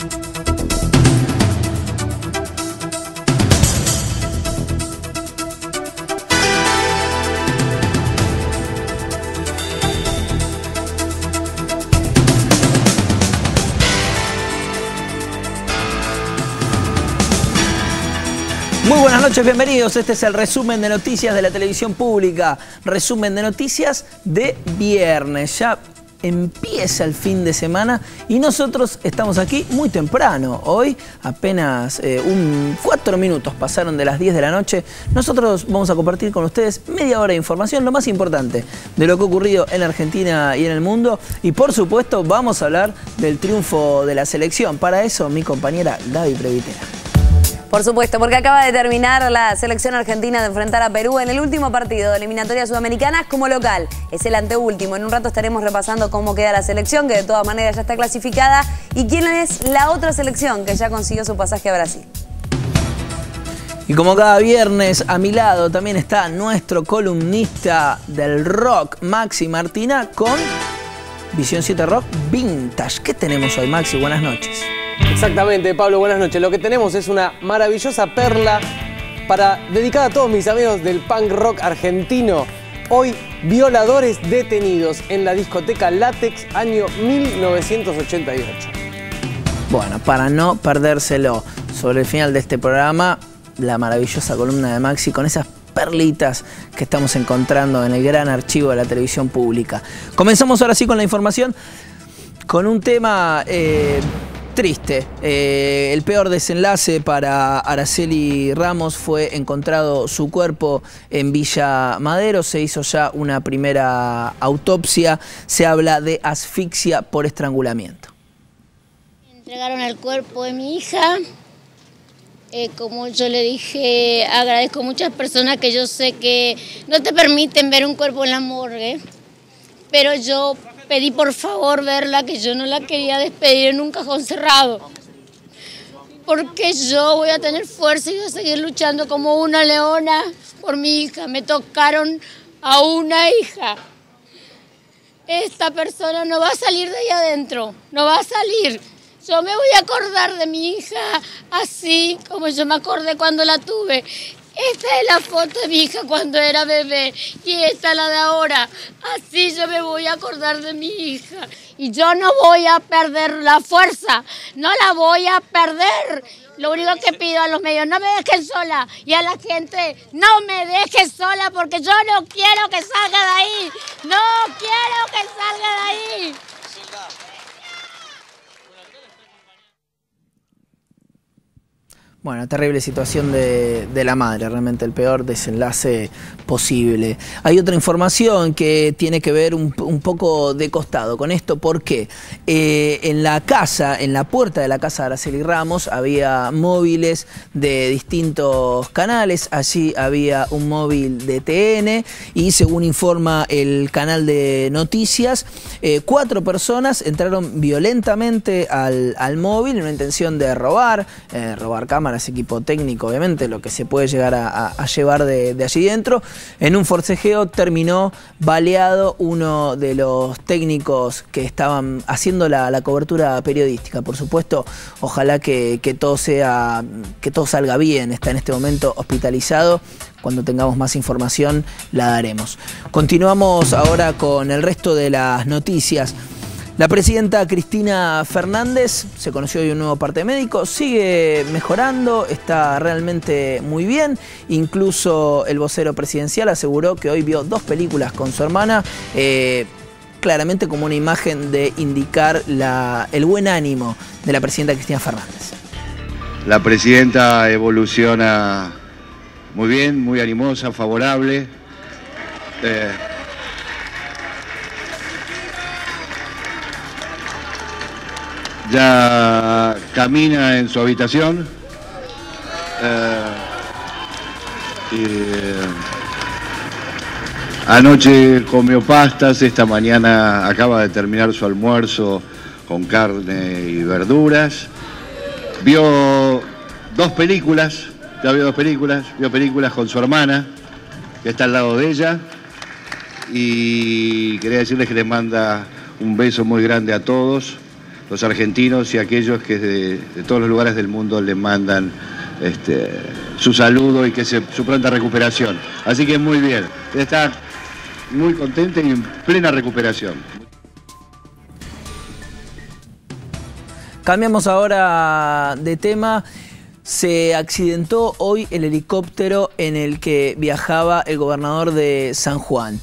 Muy buenas noches, bienvenidos. Este es el resumen de noticias de la televisión pública. Resumen de noticias de viernes. Ya empieza el fin de semana y nosotros estamos aquí muy temprano. Hoy apenas eh, un cuatro minutos pasaron de las 10 de la noche. Nosotros vamos a compartir con ustedes media hora de información, lo más importante de lo que ha ocurrido en Argentina y en el mundo. Y por supuesto vamos a hablar del triunfo de la selección. Para eso mi compañera Gaby Previtera. Por supuesto, porque acaba de terminar la selección argentina de enfrentar a Perú en el último partido de eliminatoria sudamericana como local. Es el anteúltimo. En un rato estaremos repasando cómo queda la selección, que de todas maneras ya está clasificada, y quién es la otra selección que ya consiguió su pasaje a Brasil. Y como cada viernes, a mi lado también está nuestro columnista del rock, Maxi Martina, con Visión 7 Rock Vintage. ¿Qué tenemos hoy, Maxi? Buenas noches. Exactamente, Pablo, buenas noches. Lo que tenemos es una maravillosa perla para dedicada a todos mis amigos del punk rock argentino. Hoy, violadores detenidos en la discoteca Látex, año 1988. Bueno, para no perdérselo sobre el final de este programa, la maravillosa columna de Maxi con esas perlitas que estamos encontrando en el gran archivo de la televisión pública. Comenzamos ahora sí con la información, con un tema... Eh, triste. Eh, el peor desenlace para Araceli Ramos fue encontrado su cuerpo en Villa Madero. Se hizo ya una primera autopsia. Se habla de asfixia por estrangulamiento. Entregaron el cuerpo de mi hija. Eh, como yo le dije, agradezco a muchas personas que yo sé que no te permiten ver un cuerpo en la morgue, pero yo pedí por favor verla, que yo no la quería despedir en un cajón cerrado. Porque yo voy a tener fuerza y voy a seguir luchando como una leona por mi hija. Me tocaron a una hija. Esta persona no va a salir de ahí adentro, no va a salir. Yo me voy a acordar de mi hija así como yo me acordé cuando la tuve. Esta es la foto de mi hija cuando era bebé y esta es la de ahora. Así yo me voy a acordar de mi hija. Y yo no voy a perder la fuerza, no la voy a perder. Lo único que pido a los medios, no me dejen sola. Y a la gente, no me dejen sola porque yo no quiero que salga de ahí. No quiero que salga de ahí. Bueno, terrible situación de, la madre, realmente el peor desenlace posible. Hay otra información que tiene que ver un, poco de costado con esto, porque eh, en la casa, en la puerta de la casa de Araceli Ramos, había móviles de distintos canales, allí había un móvil de TN y según informa el canal de noticias, eh, cuatro personas entraron violentamente al, móvil en una intención de robar, eh, robar cámaras ese equipo técnico, obviamente, lo que se puede llegar a, llevar de, allí dentro. En un forcejeo terminó baleado uno de los técnicos que estaban haciendo la, cobertura periodística. Por supuesto, ojalá que, todo sea, que todo salga bien. Está en este momento hospitalizado. Cuando tengamos más información la daremos. Continuamos ahora con el resto de las noticias. La presidenta Cristina Fernández se conoció hoy un nuevo parte médico, sigue mejorando, está realmente muy bien. Incluso el vocero presidencial aseguró que hoy vio dos películas con su hermana. Eh, claramente como una imagen de indicar el buen ánimo de la presidenta Cristina Fernández. La presidenta evoluciona muy bien, muy animosa, favorable. Eh, ya camina en su habitación. Eh, eh, anoche comió pastas, esta mañana acaba de terminar su almuerzo con carne y verduras. Vio dos películas, ya vio dos películas, vio películas con su hermana, que está al lado de ella. Y quería decirles que les manda un beso muy grande a todos los argentinos y aquellos que de, todos los lugares del mundo le mandan este, su saludo y que se, su pronta recuperación. Así que muy bien, está muy contento y en plena recuperación. Cambiamos ahora de tema. Se accidentó hoy el helicóptero en el que viajaba el gobernador de San Juan.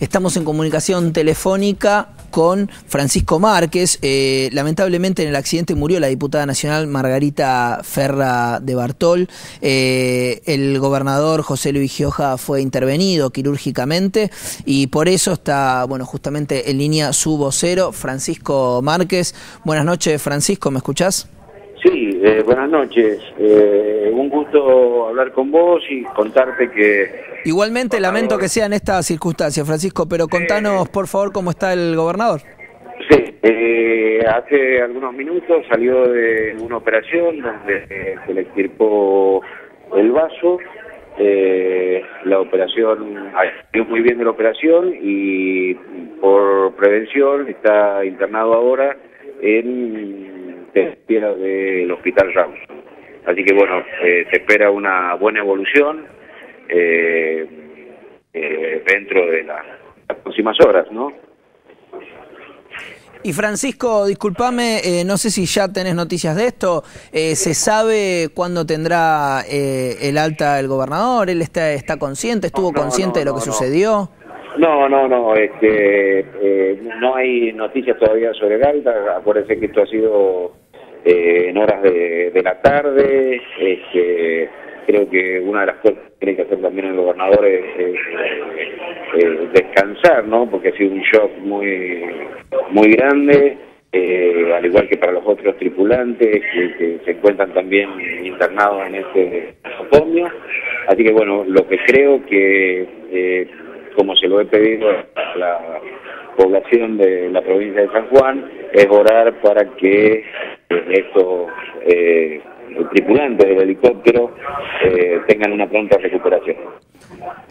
Estamos en comunicación telefónica con Francisco Márquez. Eh, lamentablemente en el accidente murió la diputada nacional Margarita Ferra de Bartol. Eh, el gobernador José Luis Gioja fue intervenido quirúrgicamente y por eso está, bueno, justamente en línea su vocero, Francisco Márquez. Buenas noches, Francisco, ¿me escuchás? Sí, eh, buenas noches. un gusto hablar con vos y contarte que Igualmente lamento que sea en esta circunstancia, Francisco, pero contanos por favor cómo está el gobernador. Sí, eh, hace algunos minutos salió de una operación donde se le extirpó el vaso. Eh, la operación, salió muy bien de la operación y por prevención está internado ahora en espera del Hospital Ramos. Así que bueno, eh, se espera una buena evolución eh, eh, dentro de las próximas horas, ¿no? Y Francisco, discúlpame, eh, no sé si ya tenés noticias de esto. Eh, ¿Se sabe cuándo tendrá el alta el gobernador? ¿Él está, está consciente? ¿Estuvo consciente de lo que sucedió? No, no, no. Este, no hay noticias todavía sobre el alta. Acuérdense que esto ha sido en horas de, de la tarde. Este, creo que una de las cosas que tiene que hacer también el gobernador es, descansar, ¿no? Porque ha sido un shock muy, muy grande, eh, al igual que para los otros tripulantes que, se encuentran también internados en este nosocomio. Así que bueno, lo que creo que, eh, como se lo he pedido la población de la provincia de San Juan, es orar para que esto eh, tripulantes del helicóptero eh, tengan una pronta recuperación.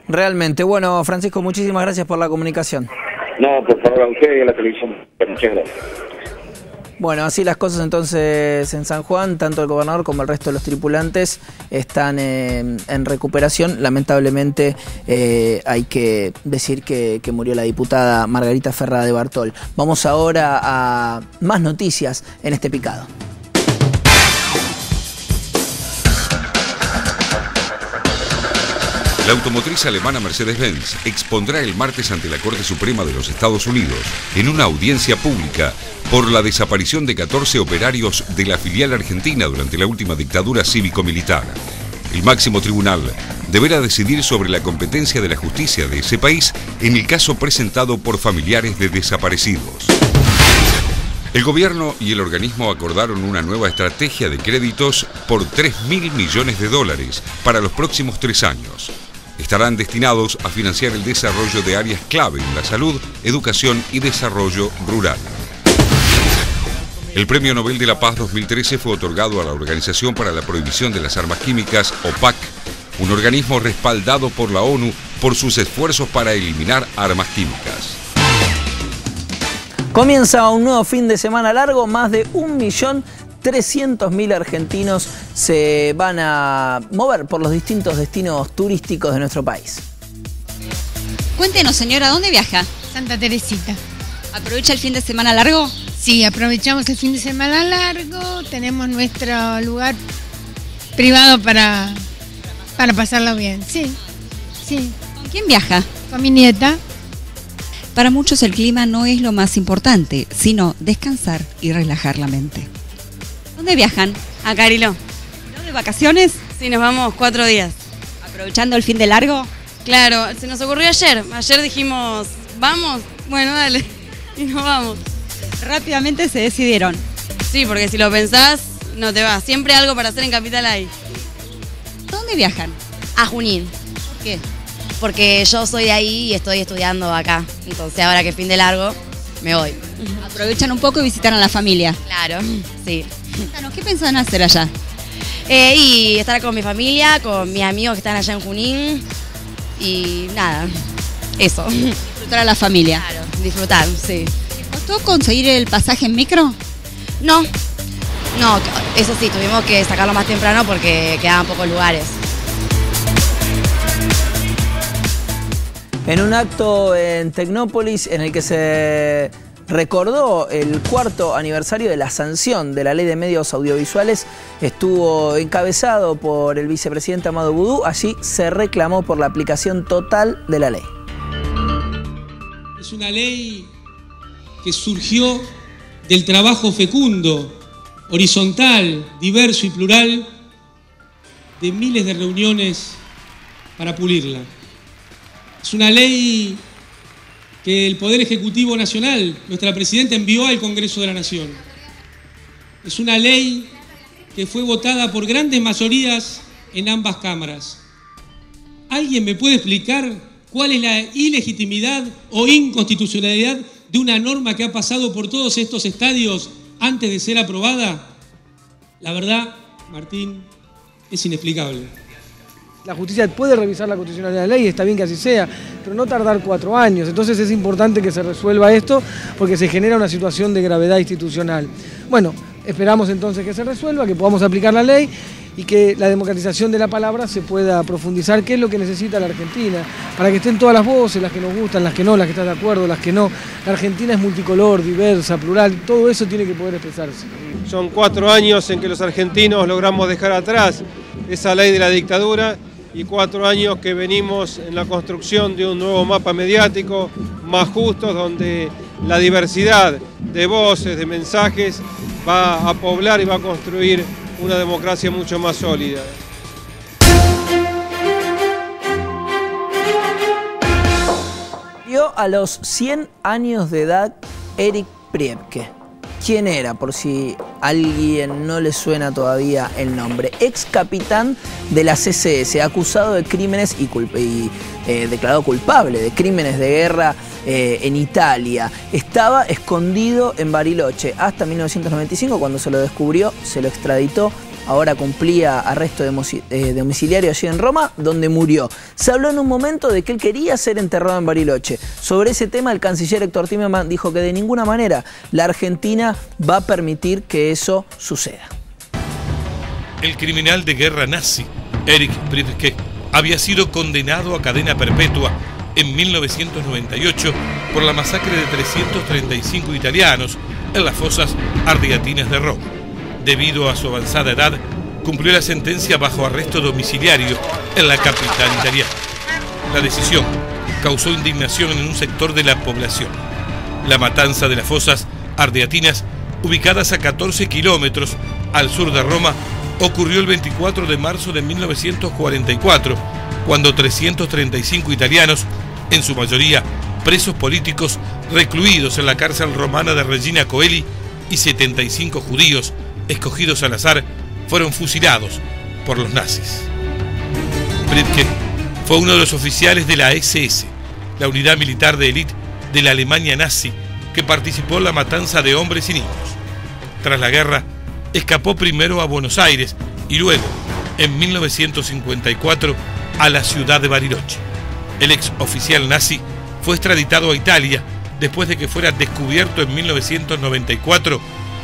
Realmente. Bueno, Francisco, muchísimas gracias por la comunicación. No, por favor, a usted y a la televisión. Muchas gracias. Bueno, así las cosas entonces en San Juan, tanto el gobernador como el resto de los tripulantes están en recuperación. Lamentablemente eh, hay que decir que, que, murió la diputada Margarita Ferra de Bartol. Vamos ahora a más noticias en este picado. La automotriz alemana Mercedes-Benz expondrá el martes ante la Corte Suprema de los Estados Unidos, en una audiencia pública, por la desaparición de 14 operarios de la filial argentina durante la última dictadura cívico-militar. El máximo tribunal deberá decidir sobre la competencia de la justicia de ese país en el caso presentado por familiares de desaparecidos. El gobierno y el organismo acordaron una nueva estrategia de créditos por 3 mil millones de dólares para los próximos tres años estarán destinados a financiar el desarrollo de áreas clave en la salud, educación y desarrollo rural. El Premio Nobel de la Paz 2013 fue otorgado a la Organización para la Prohibición de las Armas Químicas, OPAC, un organismo respaldado por la ONU por sus esfuerzos para eliminar armas químicas. Comienza un nuevo fin de semana largo, más de un millón 300.000 argentinos se van a mover por los distintos destinos turísticos de nuestro país. Cuéntenos, señora, ¿dónde viaja? Santa Teresita. ¿Aprovecha el fin de semana largo? Sí, aprovechamos el fin de semana largo, tenemos nuestro lugar privado para, para pasarlo bien. Sí, sí. ¿Con quién viaja? Con mi nieta. Para muchos el clima no es lo más importante, sino descansar y relajar la mente. ¿Dónde viajan? A Carilo. ¿No de vacaciones? Sí, nos vamos cuatro días. ¿Aprovechando el fin de largo? Claro, se nos ocurrió ayer. Ayer dijimos, vamos, bueno, dale. Y nos vamos. Rápidamente se decidieron. Sí, porque si lo pensás, no te vas. Siempre algo para hacer en Capital hay. ¿Dónde viajan? A Junín. ¿Por qué? Porque yo soy de ahí y estoy estudiando acá. Entonces ahora que fin de largo, me voy. Aprovechan un poco y visitan a la familia. Claro, sí. ¿Qué piensan hacer allá? Eh, y estar con mi familia, con mis amigos que están allá en Junín. Y nada, eso. Disfrutar a la familia. Claro, disfrutar, sí. ¿Costó conseguir el pasaje en micro? No, no, eso sí, tuvimos que sacarlo más temprano porque quedaban pocos lugares. En un acto en Tecnópolis en el que se recordó el cuarto aniversario de la sanción de la ley de medios audiovisuales, estuvo encabezado por el vicepresidente Amado Boudou. Allí se reclamó por la aplicación total de la ley. Es una ley que surgió del trabajo fecundo, horizontal, diverso y plural de miles de reuniones para pulirla. Es una ley que el Poder Ejecutivo Nacional, nuestra Presidenta, envió al Congreso de la Nación. Es una ley que fue votada por grandes mayorías en ambas cámaras. ¿Alguien me puede explicar cuál es la ilegitimidad o inconstitucionalidad de una norma que ha pasado por todos estos estadios antes de ser aprobada? La verdad, Martín, es inexplicable. La justicia puede revisar la constitucionalidad de la ley, está bien que así sea, pero no tardar cuatro años. Entonces es importante que se resuelva esto porque se genera una situación de gravedad institucional. Bueno, esperamos entonces que se resuelva, que podamos aplicar la ley y que la democratización de la palabra se pueda profundizar, qué es lo que necesita la Argentina, para que estén todas las voces, las que nos gustan, las que no, las que están de acuerdo, las que no. La Argentina es multicolor, diversa, plural, todo eso tiene que poder expresarse. Son cuatro años en que los argentinos logramos dejar atrás esa ley de la dictadura y cuatro años que venimos en la construcción de un nuevo mapa mediático más justo, donde la diversidad de voces, de mensajes, va a poblar y va a construir una democracia mucho más sólida. Dio a los 100 años de edad Eric Priebke. ¿Quién era? Por si alguien no le suena todavía el nombre. Ex capitán de la CSS, acusado de crímenes y, y eh, declarado culpable de crímenes de guerra eh, en Italia. Estaba escondido en Bariloche hasta 1995 cuando se lo descubrió, se lo extraditó ahora cumplía arresto de domiciliario allí en Roma, donde murió. Se habló en un momento de que él quería ser enterrado en Bariloche. Sobre ese tema, el canciller Héctor Timerman dijo que de ninguna manera la Argentina va a permitir que eso suceda. El criminal de guerra nazi, Erich Priebke, había sido condenado a cadena perpetua en 1998 por la masacre de 335 italianos en las fosas ardiatinas de Roma debido a su avanzada edad, cumplió la sentencia bajo arresto domiciliario en la capital italiana. La decisión causó indignación en un sector de la población. La matanza de las fosas ardeatinas, ubicadas a 14 kilómetros al sur de Roma, ocurrió el 24 de marzo de 1944, cuando 335 italianos, en su mayoría presos políticos recluidos en la cárcel romana de Regina Coeli, y 75 judíos escogidos al azar, fueron fusilados por los nazis. Britke fue uno de los oficiales de la SS, la unidad militar de élite de la Alemania nazi, que participó en la matanza de hombres y niños. Tras la guerra, escapó primero a Buenos Aires y luego, en 1954, a la ciudad de Bariloche. El ex oficial nazi fue extraditado a Italia después de que fuera descubierto en 1994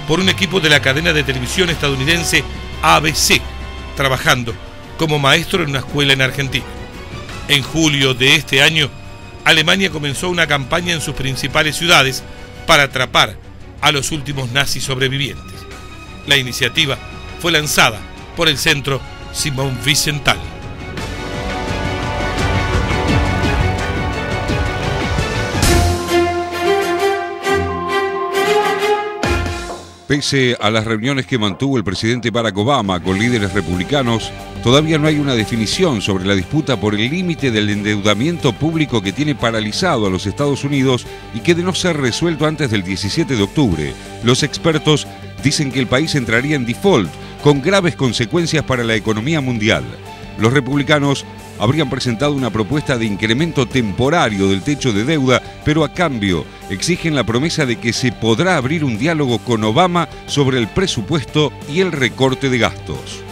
por un equipo de la cadena de televisión estadounidense ABC, trabajando como maestro en una escuela en Argentina. En julio de este año, Alemania comenzó una campaña en sus principales ciudades para atrapar a los últimos nazis sobrevivientes. La iniciativa fue lanzada por el centro Simón Wiesenthal. Pese a las reuniones que mantuvo el presidente Barack Obama con líderes republicanos, todavía no hay una definición sobre la disputa por el límite del endeudamiento público que tiene paralizado a los Estados Unidos y que de no ser resuelto antes del 17 de octubre. Los expertos dicen que el país entraría en default con graves consecuencias para la economía mundial. Los republicanos habrían presentado una propuesta de incremento temporario del techo de deuda, pero a cambio exigen la promesa de que se podrá abrir un diálogo con Obama sobre el presupuesto y el recorte de gastos.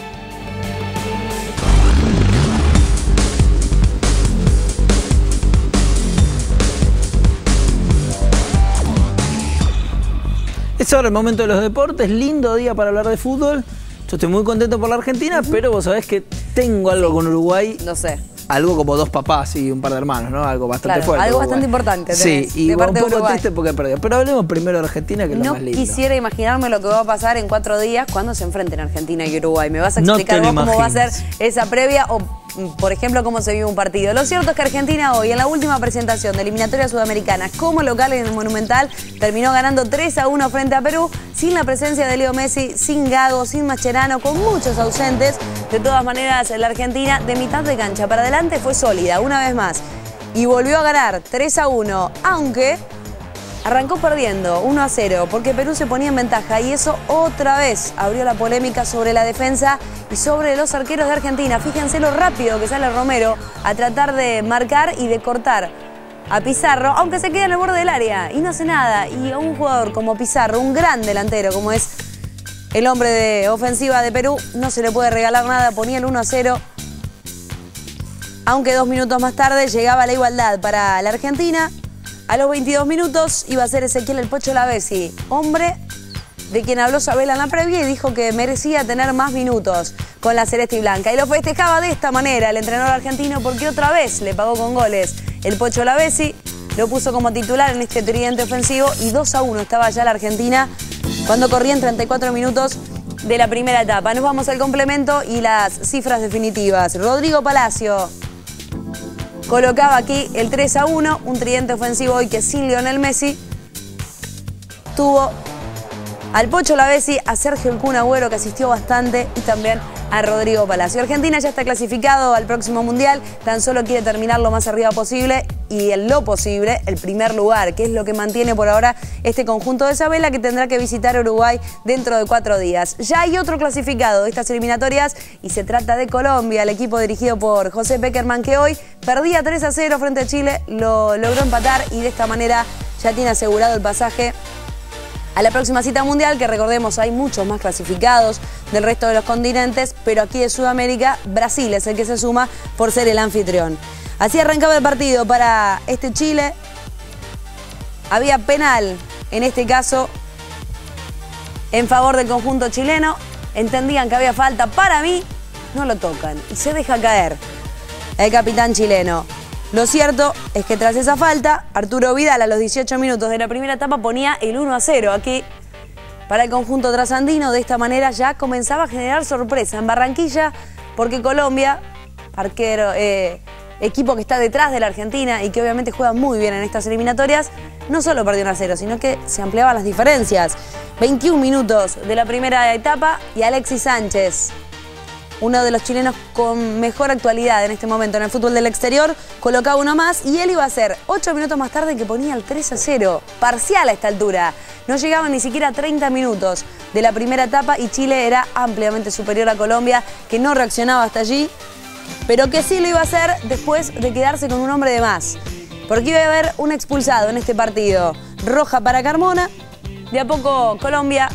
Es ahora el momento de los deportes, lindo día para hablar de fútbol. Yo estoy muy contento por la Argentina, pero vos sabés que tengo algo con Uruguay. No sé. Algo como dos papás y un par de hermanos, ¿no? Algo bastante Claro, fuerte. algo Uruguay. bastante importante Sí, tenés, y de un parte de poco Uruguay. triste porque perdió. Pero hablemos primero de Argentina, que es lo No más lindo. quisiera imaginarme lo que va a pasar en cuatro días cuando se enfrenten Argentina y Uruguay. ¿Me vas a No explicar vos cómo va a ser esa previa o, por ejemplo, cómo se vive un partido? Lo cierto es que Argentina hoy, en la última presentación de eliminatoria sudamericana como local en el Monumental, terminó ganando 3 a 1 frente a Perú, sin la presencia de Leo Messi, sin Gago, sin Mascherano, con muchos ausentes. De todas maneras, la Argentina de mitad de cancha para adelante fue sólida, una vez más. Y volvió a ganar 3 a 1, aunque Arrancó perdiendo 1 a 0 porque Perú se ponía en ventaja y eso otra vez abrió la polémica sobre la defensa y sobre los arqueros de Argentina. Fíjense lo rápido que sale Romero a tratar de marcar y de cortar a Pizarro, aunque se queda en el borde del área y no hace nada. Y a un jugador como Pizarro, un gran delantero como es el hombre de ofensiva de Perú, no se le puede regalar nada, ponía el 1 a 0 aunque dos minutos más tarde llegaba la igualdad para la Argentina. A los 22 minutos iba a ser Ezequiel el Pocho Lavesi, hombre de quien habló Sabela en la previa y dijo que merecía tener más minutos con la Celeste y Blanca. Y lo festejaba de esta manera el entrenador argentino porque otra vez le pagó con goles el Pocho Lavesi, lo puso como titular en este tridente ofensivo y 2 a 1 estaba ya la Argentina cuando corrían 34 minutos de la primera etapa. Nos vamos al complemento y las cifras definitivas. Rodrigo Palacio, colocaba aquí el 3 a 1, un tridente ofensivo hoy que sin Lionel Messi tuvo al Pocho Lavesi, a Sergio El Agüero que asistió bastante y también a Rodrigo Palacio. Argentina ya está clasificado al próximo Mundial, tan solo quiere terminar lo más arriba posible y en lo posible el primer lugar, que es lo que mantiene por ahora este conjunto de Isabela que tendrá que visitar Uruguay dentro de cuatro días. Ya hay otro clasificado de estas eliminatorias y se trata de Colombia, el equipo dirigido por José Peckerman que hoy perdía 3 a 0 frente a Chile, lo logró empatar y de esta manera ya tiene asegurado el pasaje a la próxima cita mundial, que recordemos hay muchos más clasificados del resto de los continentes, pero aquí de Sudamérica, Brasil es el que se suma por ser el anfitrión. Así arrancaba el partido para este Chile. Había penal, en este caso, en favor del conjunto chileno. Entendían que había falta. Para mí, no lo tocan y se deja caer el capitán chileno. Lo cierto es que tras esa falta, Arturo Vidal a los 18 minutos de la primera etapa ponía el 1 a 0 aquí para el conjunto trasandino. De esta manera ya comenzaba a generar sorpresa en Barranquilla porque Colombia, arquero, eh, equipo que está detrás de la Argentina y que obviamente juega muy bien en estas eliminatorias, no solo perdió 1 a 0, sino que se ampliaban las diferencias. 21 minutos de la primera etapa y Alexis Sánchez uno de los chilenos con mejor actualidad en este momento en el fútbol del exterior, colocaba uno más y él iba a ser ocho minutos más tarde que ponía el 3 a 0, parcial a esta altura. No llegaban ni siquiera a 30 minutos de la primera etapa y Chile era ampliamente superior a Colombia, que no reaccionaba hasta allí, pero que sí lo iba a hacer después de quedarse con un hombre de más. Porque iba a haber un expulsado en este partido. Roja para Carmona. De a poco Colombia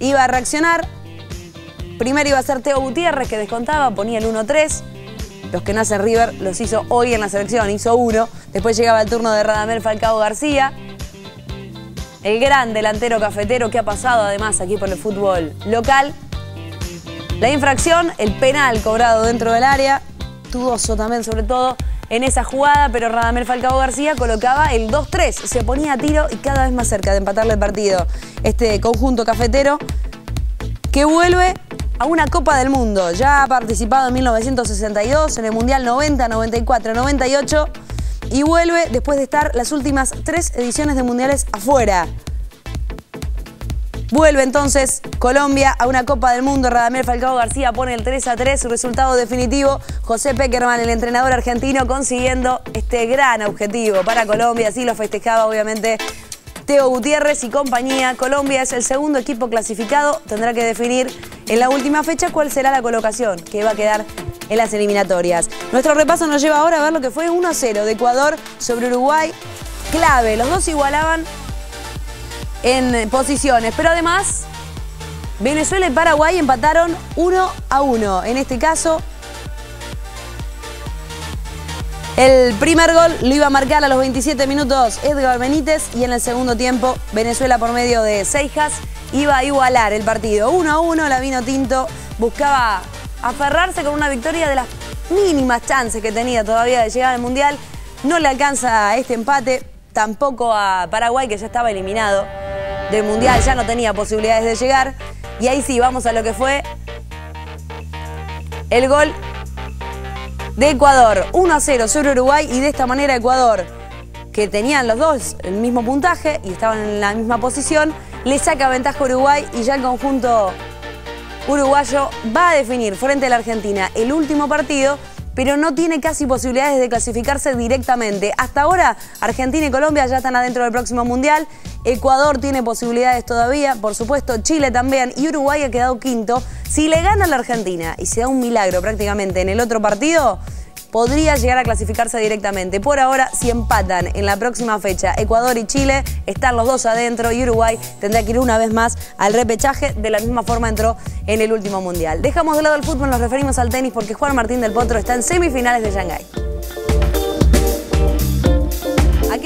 iba a reaccionar. Primero iba a ser Teo Gutiérrez, que descontaba, ponía el 1-3. Los que no hacen River los hizo hoy en la selección, hizo uno. Después llegaba el turno de Radamel Falcao García. El gran delantero cafetero que ha pasado además aquí por el fútbol local. La infracción, el penal cobrado dentro del área. Dudoso también, sobre todo en esa jugada, pero Radamel Falcao García colocaba el 2-3. Se ponía a tiro y cada vez más cerca de empatarle el partido. Este conjunto cafetero que vuelve a una Copa del Mundo. Ya ha participado en 1962, en el Mundial 90, 94, 98 y vuelve después de estar las últimas tres ediciones de Mundiales afuera. Vuelve entonces Colombia a una Copa del Mundo. Radamel Falcao García pone el 3 a 3, resultado definitivo. José Peckerman, el entrenador argentino, consiguiendo este gran objetivo para Colombia. Así lo festejaba, obviamente, Teo Gutiérrez y compañía. Colombia es el segundo equipo clasificado. Tendrá que definir en la última fecha cuál será la colocación que va a quedar en las eliminatorias. Nuestro repaso nos lleva ahora a ver lo que fue 1 a 0 de Ecuador sobre Uruguay. Clave, los dos igualaban en posiciones, pero además Venezuela y Paraguay empataron 1 a 1. En este caso, El primer gol lo iba a marcar a los 27 minutos Edgar Benítez y en el segundo tiempo Venezuela por medio de Seijas iba a igualar el partido. 1 a 1, la vino tinto buscaba aferrarse con una victoria de las mínimas chances que tenía todavía de llegar al Mundial. No le alcanza este empate, tampoco a Paraguay que ya estaba eliminado del Mundial, ya no tenía posibilidades de llegar. Y ahí sí, vamos a lo que fue el gol de Ecuador. 1 a 0 sobre Uruguay y de esta manera Ecuador, que tenían los dos el mismo puntaje y estaban en la misma posición, le saca ventaja a Uruguay y ya el conjunto uruguayo va a definir frente a la Argentina el último partido, pero no tiene casi posibilidades de clasificarse directamente. Hasta ahora, Argentina y Colombia ya están adentro del próximo Mundial. Ecuador tiene posibilidades todavía, por supuesto, Chile también, y Uruguay ha quedado quinto. Si le gana a la Argentina y se da un milagro prácticamente en el otro partido, podría llegar a clasificarse directamente. Por ahora, si empatan en la próxima fecha Ecuador y Chile, están los dos adentro y Uruguay tendrá que ir una vez más al repechaje. De la misma forma entró en el último mundial. Dejamos de lado el fútbol, nos referimos al tenis porque Juan Martín del Potro está en semifinales de Shanghái.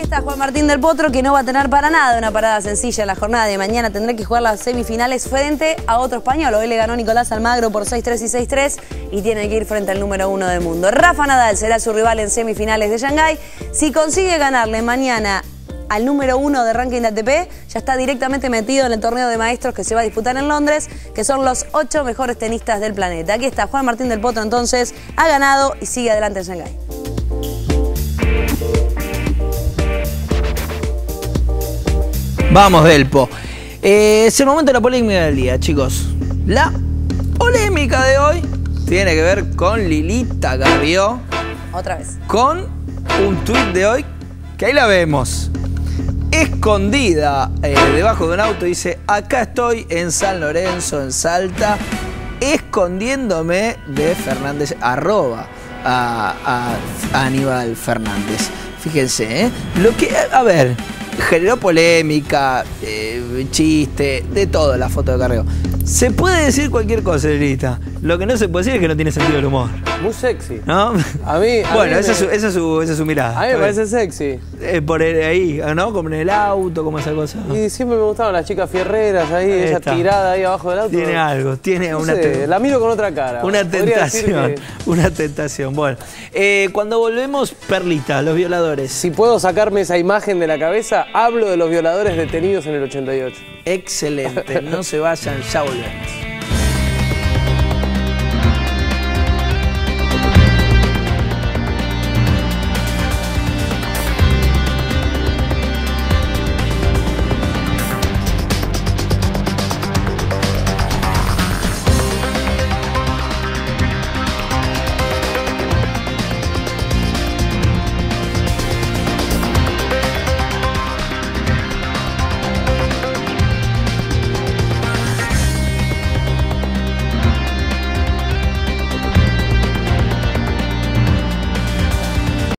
Está Juan Martín del Potro, que no va a tener para nada una parada sencilla en la jornada de mañana. Tendrá que jugar las semifinales frente a otro español. Hoy le ganó Nicolás Almagro por 6-3 y 6-3 y tiene que ir frente al número uno del mundo. Rafa Nadal será su rival en semifinales de Shanghái. Si consigue ganarle mañana al número uno de ranking de ATP, ya está directamente metido en el torneo de maestros que se va a disputar en Londres, que son los ocho mejores tenistas del planeta. Aquí está Juan Martín del Potro, entonces ha ganado y sigue adelante en Shanghái. Vamos, Delpo. Eh, es el momento de la polémica del día, chicos. La polémica de hoy tiene que ver con Lilita Garrió, Otra vez. con un tuit de hoy que ahí la vemos. Escondida eh, debajo de un auto, dice, acá estoy en San Lorenzo, en Salta, escondiéndome de Fernández, arroba a, a- a Aníbal Fernández. Fíjense, ¿eh? Lo que, a ver, generó polémica, eh, chiste, de todo la foto de Carreo. Se puede decir cualquier cosa, Lilita. Lo que no se puede decir es que no tiene sentido del humor. Muy sexy. ¿No? A mí. a bueno, mí esa, me- es su, esa es su- esa es su mirada. A mí me parece sexy. Eh, por el- ahí, ¿no? Como en el auto, como esa cosa. Y siempre me gustaban las chicas fierreras ahí, Ahí ella está. tirada ahí abajo del auto. Tiene algo, tiene No una, sé, la miro con otra cara. una tentación. que- Una tentación. Bueno, eh, cuando volvemos, Perlita, los violadores. Si puedo sacarme esa imagen de la cabeza, hablo de los violadores detenidos en el 88. Excelente, no se vayan, ya volvemos.